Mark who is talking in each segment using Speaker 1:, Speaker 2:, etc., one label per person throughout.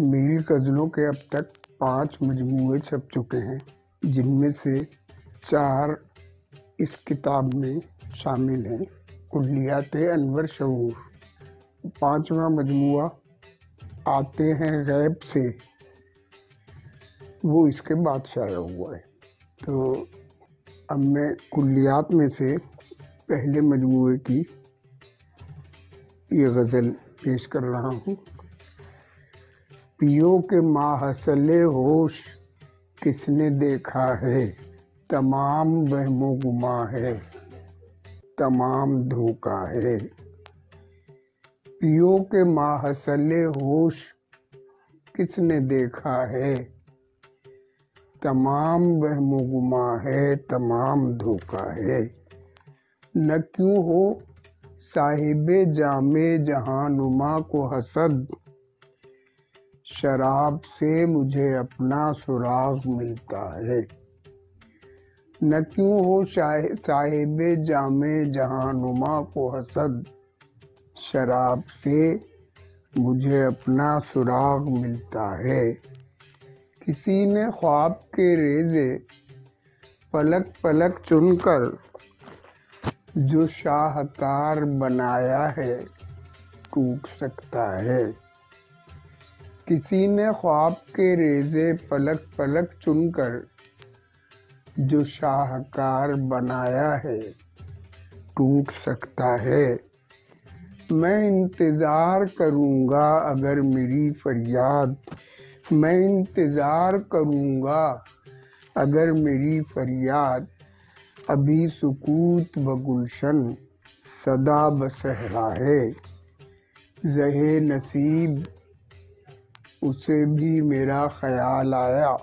Speaker 1: मेरी गज़लों के अब तक पाँच मजमूए छप चुके हैं, जिनमें से चार इस किताब में शामिल हैं। कुल्लियात अनवर शूर पांचवा मजमुआ आते हैं गैब से। वो इसके बाद शाया हुआ है। तो अब मैं कुल्लियात में से पहले मजमूए की ये गज़ल पेश कर रहा हूँ। पियो के माहसले होश किसने देखा है? तमाम वहमो गुमा है, तमाम धोखा है। पियो के माहसले होश किसने देखा है? तमाम वहमो गुमा है, तमाम धोखा है। न क्यों हो साहिब जामे जहाँ नुमा को हसद? शराब से मुझे अपना सुराग मिलता है। न क्यों हो साहिब जामे जहाँ नुमा को हसद, शराब से मुझे अपना सुराग मिलता है। किसी ने ख्वाब के रेजे पलक पलक चुनकर जो शाहकार बनाया है, टूट सकता है। किसी ने ख्वाब के रेजे पलक पलक चुनकर जो शाहकार बनाया है, टूट सकता है। मैं इंतज़ार करूँगा अगर मेरी फरियाद। मैं इंतज़ार करूँगा अगर मेरी फरियाद। अभी सुकूत व गुलशन सदा बसहरा है। जहे नसीब उसे भी मेरा ख्याल आया।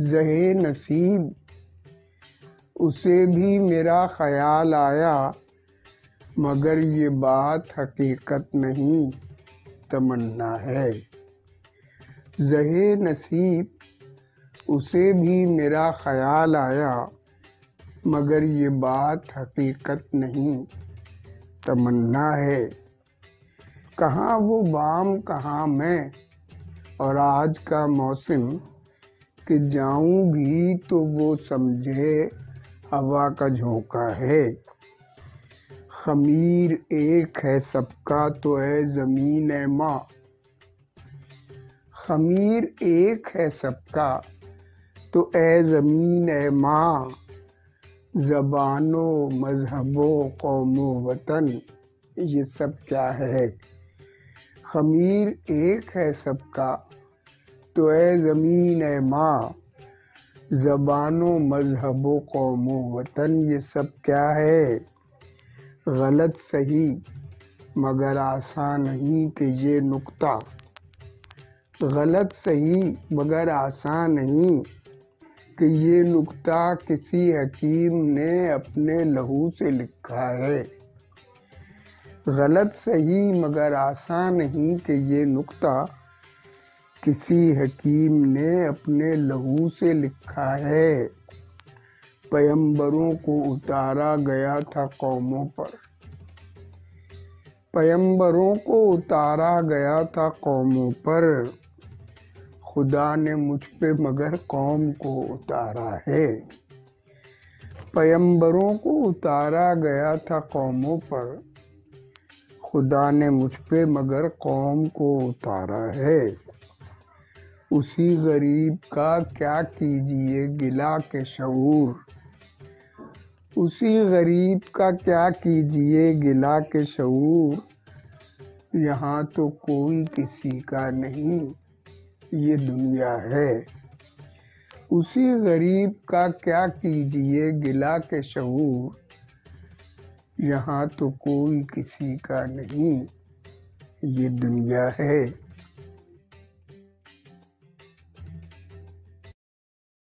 Speaker 1: जहे नसीब, उसे भी मेरा ख्याल आया। मगर ये बात हकीकत नहीं, तमन्ना है। जहे नसीब, उसे भी मेरा ख्याल आया। मगर ये बात हकीकत नहीं, तमन्ना है। कहाँ वो बाम, कहाँ मैं? और आज का मौसम कि जाऊँ भी तो वो समझे, हवा का झोंका है। खमीर एक है सबका तो है ज़मीन है माँ। खमीर एक है सबका तो ए ज़मीन है माँ। ज़बानों, मज़हबों, कौमो, वतन, ये सब क्या है? खमीर एक है सबका तो ए ज़मीन ए माँ। ज़बानों, मज़हबों, कौमो, वतन, ये सब क्या है? गलत सही, मगर आसान नहीं कि ये नुक्ता। गलत सही, मगर आसान नहीं कि ये नुक्ता किसी हकीम ने अपने लहू से लिखा है। गलत सही मगर आसान नहीं कि ये नुक्ता। किसी हकीम ने अपने लहू से लिखा है। पैम्बरों को उतारा गया था कौमों पर। पैम्बरों को उतारा गया था कौमों पर। खुदा ने मुझ पे मगर कौम को उतारा है। पैम्बरों को उतारा गया था कौमों पर। खुदा ने मुझ पर मगर कौम को उतारा है। उसी गरीब का क्या कीजिए गिला के शूर उसी गरीब का क्या कीजिए गिला के शूर यहाँ तो कोई किसी का नहीं, ये दुनिया है। उसी गरीब का क्या कीजिए गिला के शूर यहाँ तो कोई किसी का नहीं। ये दुनिया है।